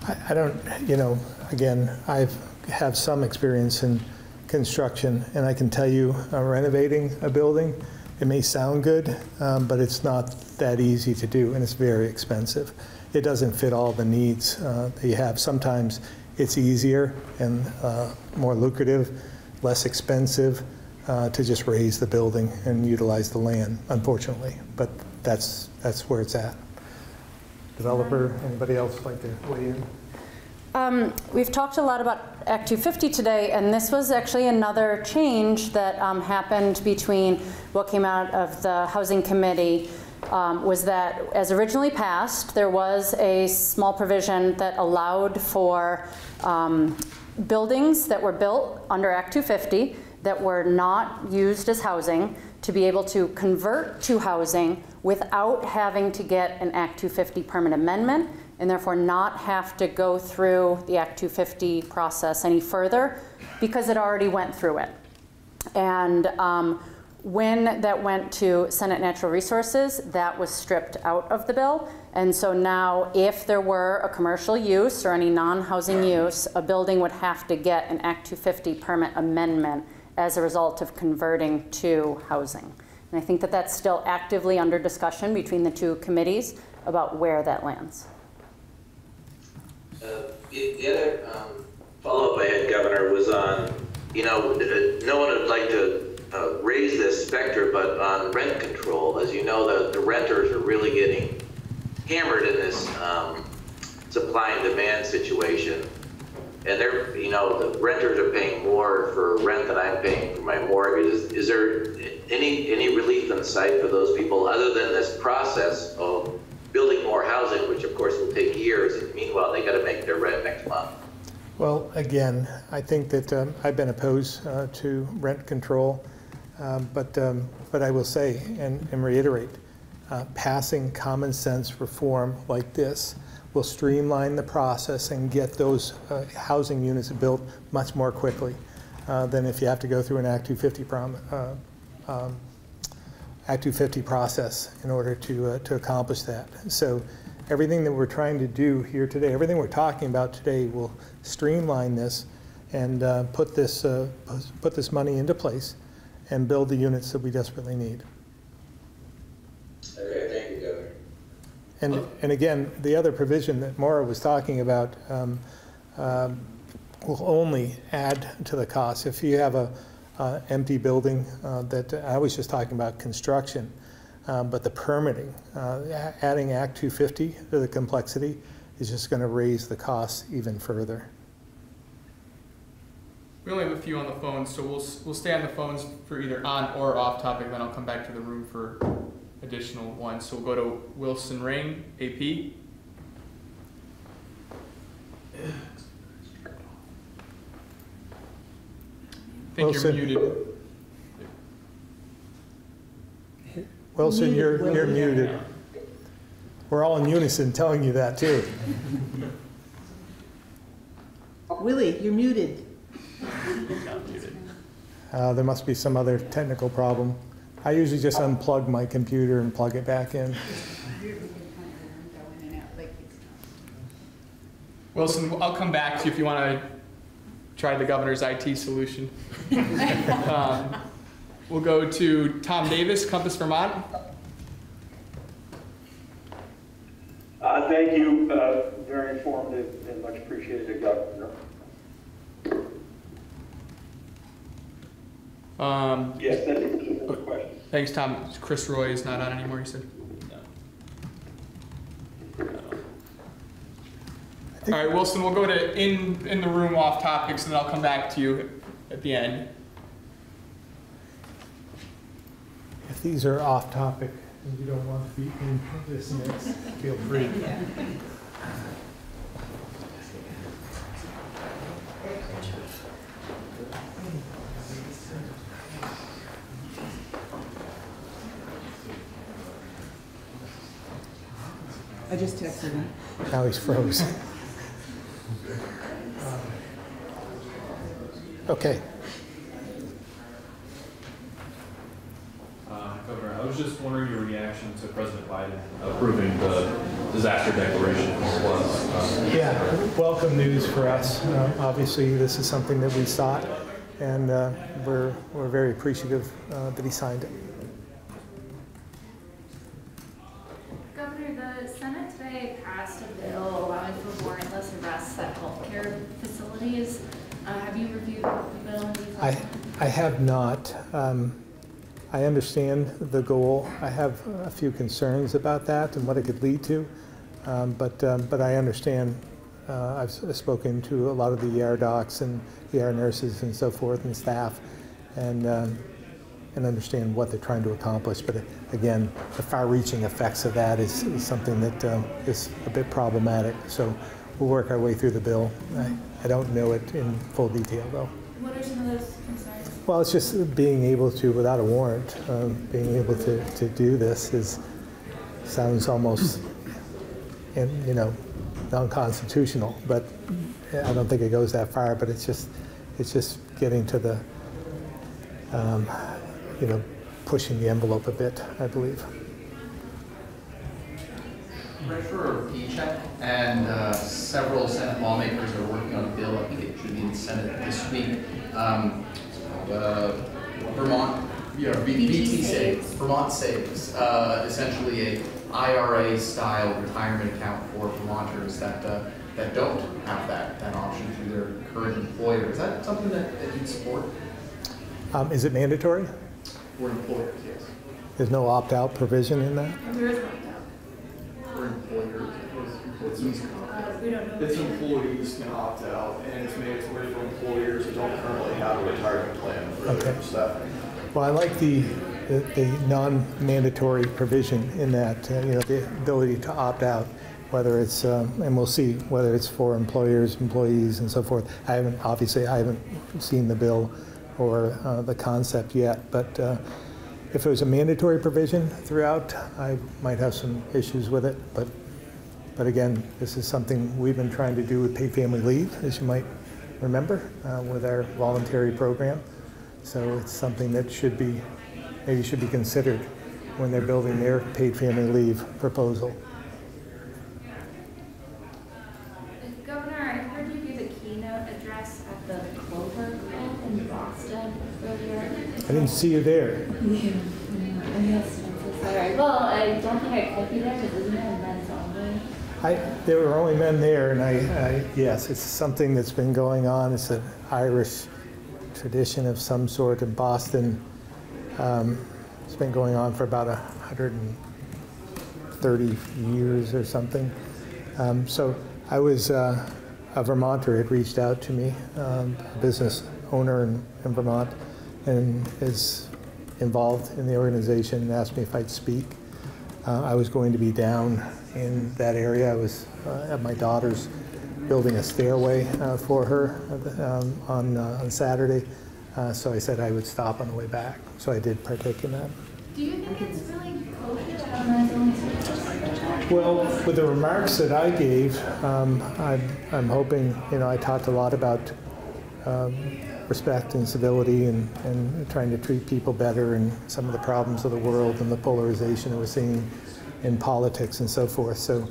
I I don't, you know, again, I've have some experience in construction, and I can tell you, uh, renovating a building, it may sound good, um, but it's not that easy to do, and it's very expensive. It doesn't fit all the needs uh, that you have. Sometimes it's easier and uh, more lucrative, less expensive uh, to just raze the building and utilize the land, unfortunately. But that's, that's where it's at. Developer, anybody else like to weigh in? Um, We've talked a lot about Act 250 today, and this was actually another change that um, happened between what came out of the Housing Committee, um, was that as originally passed, there was a small provision that allowed for um, buildings that were built under Act 250 that were not used as housing to be able to convert to housing without having to get an Act 250 permit amendment and therefore not have to go through the Act 250 process any further because it already went through it. And um, when that went to Senate Natural Resources, that was stripped out of the bill. And so now, if there were a commercial use or any non-housing use, a building would have to get an Act 250 permit amendment as a result of converting to housing. And I think that that's still actively under discussion between the two committees about where that lands. Uh, The the other um, follow-up I had, Governor, was on, you know, uh, no one would like to uh, raise this specter, but on rent control, as you know, the the renters are really getting hammered in this um, supply and demand situation. And they're, you know, the renters are paying more for rent than I'm paying for my mortgage. Is- Is there any, any relief in sight for those people, other than this process of building more housing, which of course will take years, and meanwhile, they gotta make their rent next month? Well, again, I think that um, I've been opposed uh, to rent control, um, but, um, but I will say and and reiterate, uh, passing common sense reform like this will streamline the process and get those uh, housing units built much more quickly uh, than if you have to go through an Act 250 prom, uh, um, Act 250 process in order to, uh, to accomplish that. So everything that we're trying to do here today, everything we're talking about today will streamline this and uh, put this, uh, put this money into place and build the units that we desperately need. Okay, thank you. And, and again, the other provision that Maura was talking about um, um, will only add to the cost. If you have a uh, empty building uh, that, I was just talking about construction, um, but the permitting, uh, adding Act 250 to the complexity is just going to raise the costs even further. We only have a few on the phone, so we'll, we'll stay on the phones for either on or off topic, then I'll come back to the room for additional ones. So we'll go to Wilson Ring, AP. I think you're Wilson. muted. Wilson, you're, Muted, you're Wilson. muted. We're all in unison telling you that, too. Willie, you're muted. Uh, There must be some other technical problem. I usually just unplug my computer and plug it back in. Wilson, I'll come back to you if you want to try the governor's IT solution. Um, We'll go to Tom Davis, Compass Vermont. Uh, Thank you, uh, very informative and much appreciated, Governor. Um, Yes, that's a good question. Thanks, Tom. Chris Roy is not on anymore, you said? All right, Wilson, we'll go to in, in the room off topics, and then I'll come back to you at the end. If these are off topic and you don't want to be in this mix, feel free. I just texted him. Now he's froze. Okay. Uh, Governor, I was just wondering your reaction to President Biden approving the disaster declaration for was. uh, Yeah, welcome news for us. Uh, Obviously, this is something that we sought, and uh, we're, we're very appreciative uh, that he signed it. Governor, the Senate today passed a bill allowing for warrantless arrests at healthcare facilities. Uh, have you reviewed the bill? Have you thought- I, I have not. Um, I understand the goal. I have a few concerns about that and what it could lead to. Um, But, um, but I understand, uh, I've spoken to a lot of the ER docs and ER nurses and so forth and staff, and, um, and understand what they're trying to accomplish. But uh, again, the far-reaching effects of that is, is something that um, is a bit problematic. So we'll work our way through the bill. I, I don't know it in full detail, though. What are some of those concerns? Well, it's just being able to, without a warrant, um, being able to, to do this is, sounds almost, in- you know, non-constitutional, but I don't think it goes that far, but it's just, it's just getting to the, um, you know, pushing the envelope a bit, I believe. Treasurer Pieciak and uh, several Senate lawmakers are working on a bill, I think it should be in the Senate this week, um, uh, Vermont, you know, V- VT Saves, Vermont Saves, uh, essentially a IRA-style retirement account for Vermonters that uh, that don't have that, that option through their current employer. Is that something that, that you'd support Um, Is it mandatory? for employers, yes? There's no opt-out provision in that? There is one For employers, It's We don't. It's employees can opt out, and it's made its way for employers who don't currently have a retirement plan for Okay. their staff. Well, I like the, the, the non-mandatory provision in that, uh, you know, the ability to opt out, whether it's, um, and we'll see whether it's for employers, employees, and so forth. I haven't, obviously, I haven't seen the bill or uh, the concept yet, but uh, if it was a mandatory provision throughout, I might have some issues with it, but, but again, this is something we've been trying to do with paid family leave, as you might remember, uh, with our voluntary program. So it's something that should be, maybe should be considered when they're building their paid family leave proposal. Governor, I heard you give a keynote address at the Clover Club in Boston earlier. I didn't see you there. Yeah, I guess, I'm so sorry. Well, I don't think I could be there because isn't it men's only? I, there were only men there, and I, I, yes, it's something that's been going on. It's an Irish tradition of some sort in Boston. Um, it's been going on for about a 130 years or something. Um, so I was, uh, a Vermonter had reached out to me, um, a business owner in, in Vermont, and is involved in the organization and asked me if I'd speak. Uh, I was going to be down in that area. I was uh, at my daughter's building a stairway uh, for her um, on, uh, on Saturday. Uh, so I said I would stop on the way back. So I did partake in that. Do you think it's really kosher to have men's only services? Well, with the remarks that I gave, um, I'm, I'm hoping, you know, I talked a lot about um, respect and civility and, and trying to treat people better and some of the problems of the world and the polarization that we're seeing in politics and so forth. So,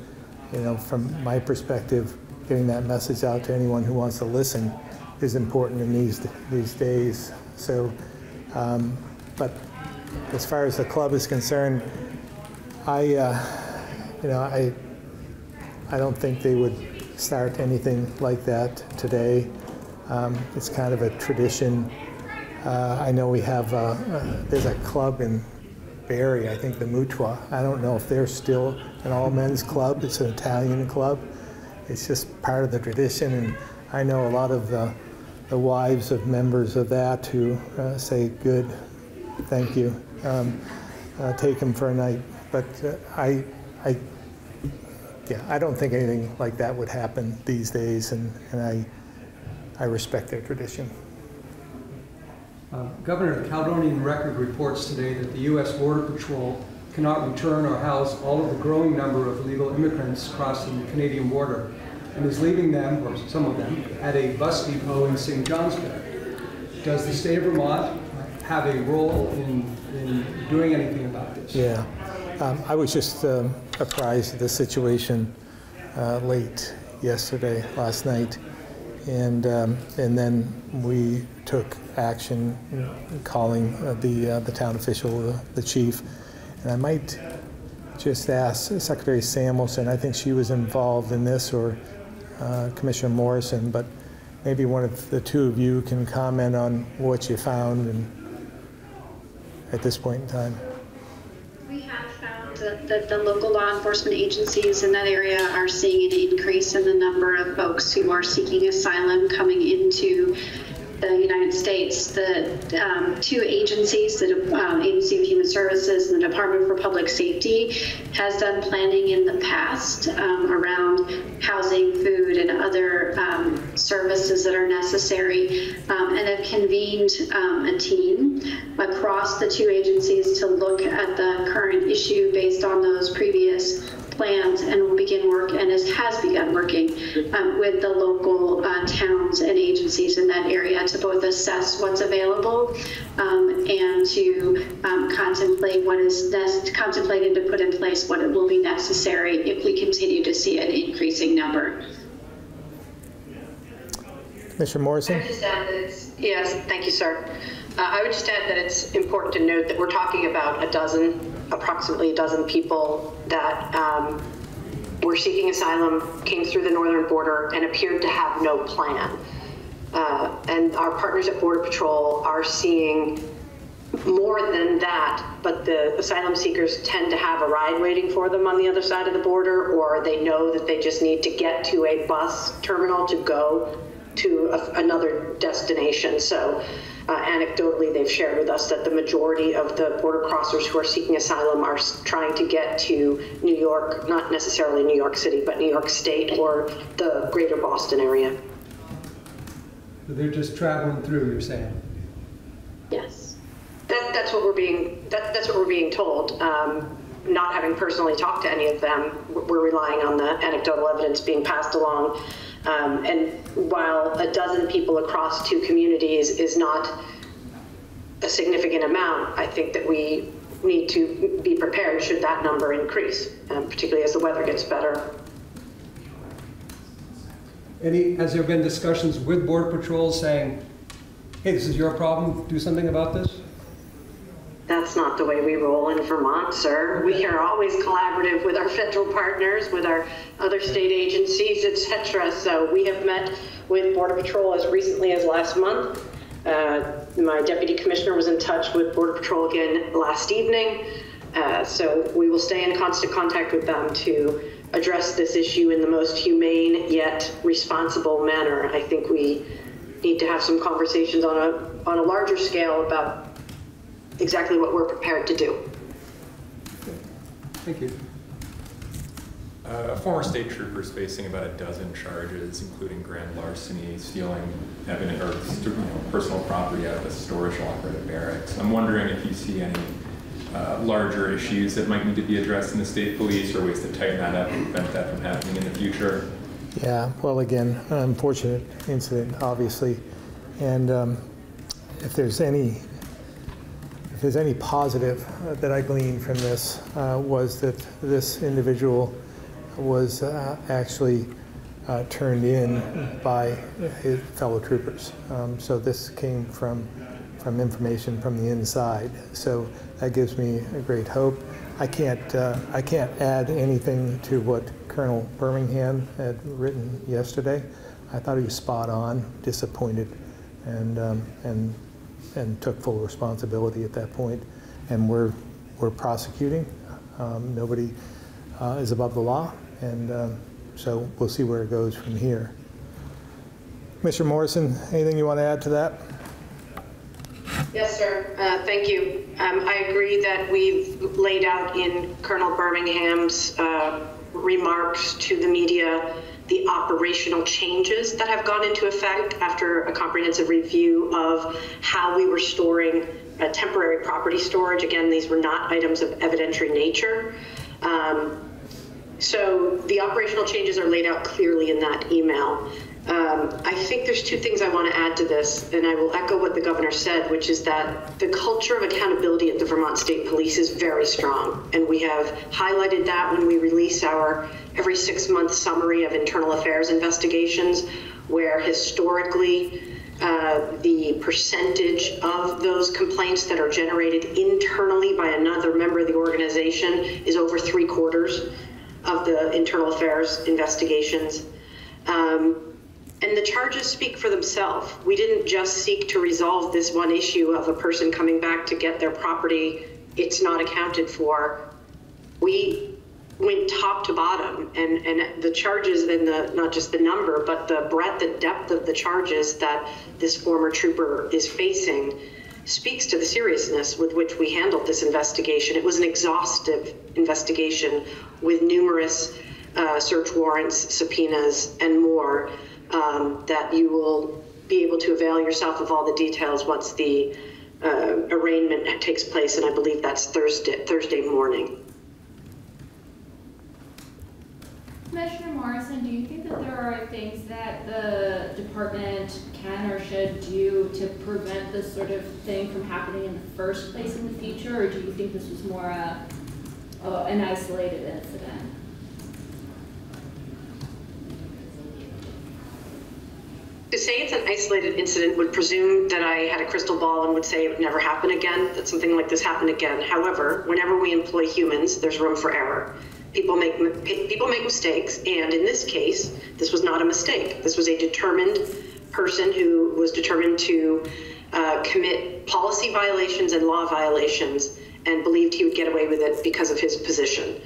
you know, from my perspective, getting that message out to anyone who wants to listen is important in these, these days. So, um, but as far as the club is concerned, I, uh, you know, I, I don't think they would start anything like that today. Um, it's kind of a tradition. Uh, I know we have, uh, uh, there's a club in Barre, I think the Mutuo. I don't know if they're still an all men's club. It's an Italian club. It's just part of the tradition. And I know a lot of the, the wives of members of that who uh, say, good, thank you, um, take him for a night. But I, I, yeah, I don't think anything like that would happen these days, and, and I, I respect their tradition. Uh, Governor, the Caledonian Record reports today that the U.S. Border Patrol cannot return or house all of the growing number of illegal immigrants crossing the Canadian border and is leaving them, or some of them, at a bus depot in St. Johnsbury. Does the state of Vermont have a role in, in doing anything about this? Yeah. Um, I was just um, apprised of the situation uh, late yesterday, last night, and um, and then we took action, calling uh, the uh, the town official, uh, the chief, and I might just ask Secretary Samuelson. I think she was involved in this, or uh, Commissioner Morrison, but maybe one of the two of you can comment on what you found and at this point in time. That, that the local law enforcement agencies in that area are seeing an increase in the number of folks who are seeking asylum coming into the United States. The um, two agencies, the um, Agency of Human Services and the Department for Public Safety, has done planning in the past um, around housing, food, and other um, services that are necessary, um, and have convened um, a team across the two agencies to look at the current issue based on those previous plans and will begin work and is, has begun working um, with the local uh, towns and agencies in that area to both assess what's available um, and to um, contemplate what is nec- contemplated to put in place what it will be necessary if we continue to see an increasing number. Mr. Morrison? I would just add that it's, yes, thank you, sir. Uh, I would just add that it's important to note that we're talking about a dozen, approximately a dozen people that um, were seeking asylum, came through the northern border, and appeared to have no plan. Uh, and our partners at Border Patrol are seeing more than that, but the asylum seekers tend to have a ride waiting for them on the other side of the border, or they know that they just need to get to a bus terminal to go to a, another destination. So, uh, anecdotally, they've shared with us that the majority of the border crossers who are seeking asylum are trying to get to New York, not necessarily New York City, but New York State or the greater Boston area. They're just traveling through, you're saying? Yes. That, that's what we're being, that, that's what we're being told. Um, not having personally talked to any of them, we're relying on the anecdotal evidence being passed along. Um, and while a dozen people across two communities is not a significant amount, I think that we need to be prepared should that number increase, um, particularly as the weather gets better. Any, has there been discussions with Border Patrol saying, hey, this is your problem, do something about this? That's not the way we roll in Vermont, sir. We are always collaborative with our federal partners, with our other state agencies, etc. So we have met with Border Patrol as recently as last month. Uh, my deputy commissioner was in touch with Border Patrol again last evening. Uh, so we will stay in constant contact with them to address this issue in the most humane yet responsible manner. I think we need to have some conversations on a on a larger scale about exactly what we're prepared to do. Thank you. Uh, a former state trooper is facing about a dozen charges, including grand larceny, stealing evidence or you know, personal property out of a storage locker at a barracks. I'm wondering if you see any uh, larger issues that might need to be addressed in the state police or ways to tighten that up and prevent that from happening in the future? Yeah, well, again, unfortunate incident, obviously. And um, if there's any if there's any positive uh, that I gleaned from this uh, was that this individual was uh, actually uh, turned in by his fellow troopers. Um, so this came from from information from the inside. So that gives me a great hope. I can't uh, I can't add anything to what Colonel Birmingham had written yesterday. I thought he was spot on, disappointed, and um, and and took full responsibility at that point. And we're, we're prosecuting. Um, nobody uh, is above the law, and um, so we'll see where it goes from here. Mr. Morrison, anything you want to add to that? Yes, sir. Uh, thank you. Um, I agree that we've laid out in Colonel Birmingham's uh, remarks to the media the operational changes that have gone into effect after a comprehensive review of how we were storing uh, temporary property storage. Again, these were not items of evidentiary nature. Um, so the operational changes are laid out clearly in that email. Um, I think there's two things I want to add to this, and I will echo what the governor said, which is that the culture of accountability at the Vermont State Police is very strong. And we have highlighted that when we release our every six month summary of internal affairs investigations, where historically uh, the percentage of those complaints that are generated internally by another member of the organization is over three quarters of the internal affairs investigations. Um, and the charges speak for themselves. We didn't just seek to resolve this one issue of a person coming back to get their property, it's not accounted for. We went top to bottom and, and the charges and the not just the number, but the breadth and depth of the charges that this former trooper is facing speaks to the seriousness with which we handled this investigation. It was an exhaustive investigation with numerous uh, search warrants, subpoenas, and more um, that you will be able to avail yourself of all the details once the uh, arraignment takes place, and I believe that's Thursday, Thursday morning. Commissioner Morrison, do you think that there are things that the department can or should do to prevent this sort of thing from happening in the first place in the future, or do you think this was more a, a an isolated incident? To say it's an isolated incident would presume that I had a crystal ball and would say it would never happen again, that something like this happened again. However, whenever we employ humans, there's room for error. People make people make mistakes, and in this case, this was not a mistake. This was a determined person who was determined to uh, commit policy violations and law violations, and believed he would get away with it because of his position.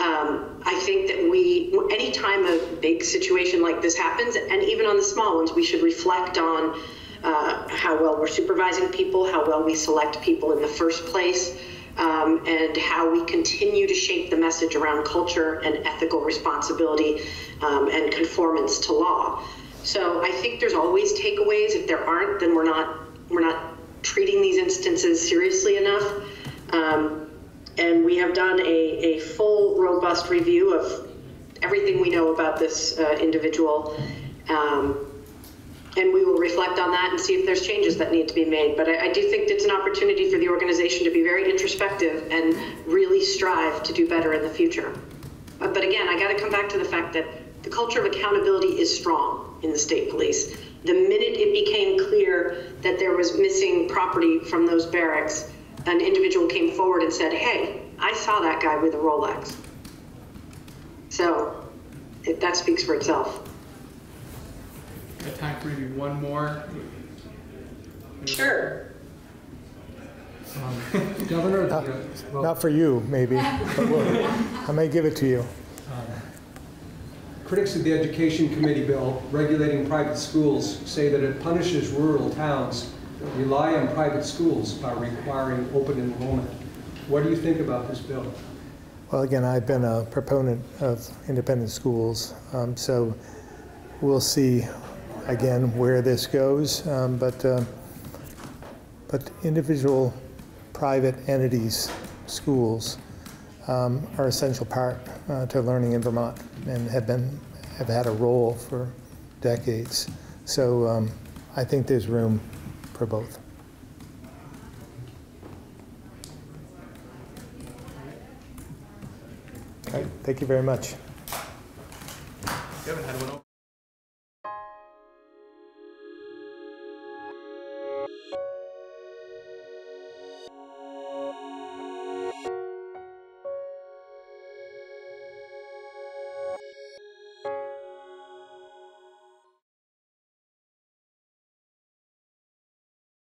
Um, I think that we, anytime a big situation like this happens, and even on the small ones, we should reflect on uh, how well we're supervising people, how well we select people in the first place, um, and how we continue to shape the message around culture and ethical responsibility um, and conformance to law. So I think there's always takeaways. If there aren't, then we're not we're not treating these instances seriously enough. And we have done a, a full, robust review of everything we know about this uh, individual. Um, and we will reflect on that and see if there's changes that need to be made. But I, I do think it's an opportunity for the organization to be very introspective and really strive to do better in the future. But, but again, I got to come back to the fact that the culture of accountability is strong in the state police. The minute it became clear that there was missing property from those barracks, an individual came forward and said, Hey, I saw that guy with a Rolex. So it, that speaks for itself. Got time for maybe one more. Sure. Um, Governor, Not, the, well, not for you, maybe, but we'll- I may give it to you. critics of the Education Committee bill regulating private schools say that it punishes rural towns that rely on private schools by requiring open enrollment. What do you think about this bill? Well, again, I've been a proponent of independent schools, um, so we'll see again where this goes. Um, but uh, but individual private entities, schools, um, are essential part uh, to learning in Vermont and have been have had a role for decades. So um, I think there's room for both. All right, thank you very much.